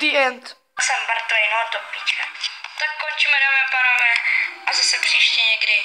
The end. Jsem Bartley, no to píčka. Tak končíme, dámy a pánové. A zase příště někdy.